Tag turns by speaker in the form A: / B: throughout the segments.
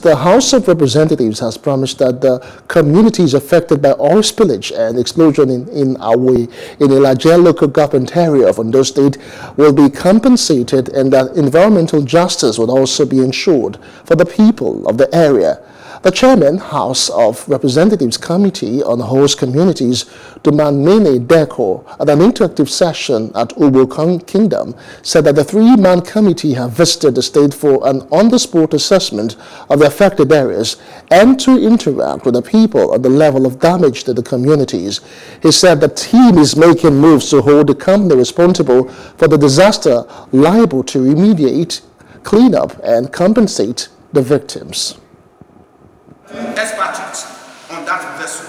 A: The House of Representatives has promised that the communities affected by oil spillage and explosion in, in Awoye in Ilaje local government area of Ondo State will be compensated and that environmental justice will also be ensured for the people of the area. The chairman, House of Representatives Committee on Host Communities, Dumnamene Deko, at an interactive session at Ugbo Kingdom, said that the three-man committee have visited the state for an on-the-spot assessment of the affected areas and to interact with the people on the level of damage to the communities. He said the team is making moves to hold the company responsible for the disaster liable to remediate, clean up, and compensate the victims
B: expatriates on that vessel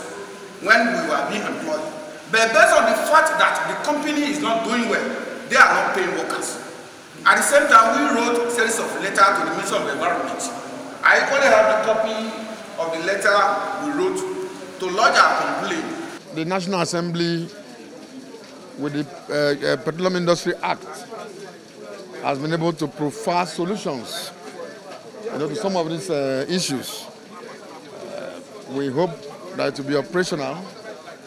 B: when we were being employed. But based on the fact that the company is not doing well, they are not paying workers. At the same time, we wrote a series of letters to the Minister of Environment. I equally have the copy of the letter we wrote to lodge our complaint.
C: The National Assembly, with the uh, uh, Petroleum Industry Act, has been able to provide solutions you know, to some of these uh, issues we hope that it will be operational.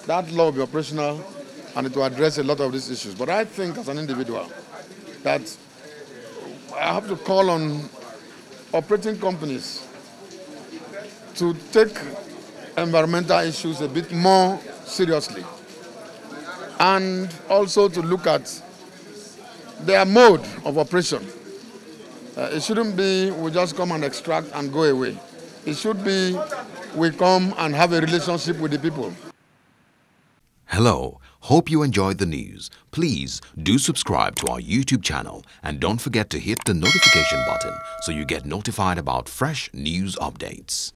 C: That law will be operational and it will address a lot of these issues. But I think as an individual that I have to call on operating companies to take environmental issues a bit more seriously and also to look at their mode of operation. Uh, it shouldn't be we just come and extract and go away. It should be we come and have a relationship with the people.
D: Hello. Hope you enjoyed the news. Please do subscribe to our YouTube channel and don't forget to hit the notification button so you get notified about fresh news updates.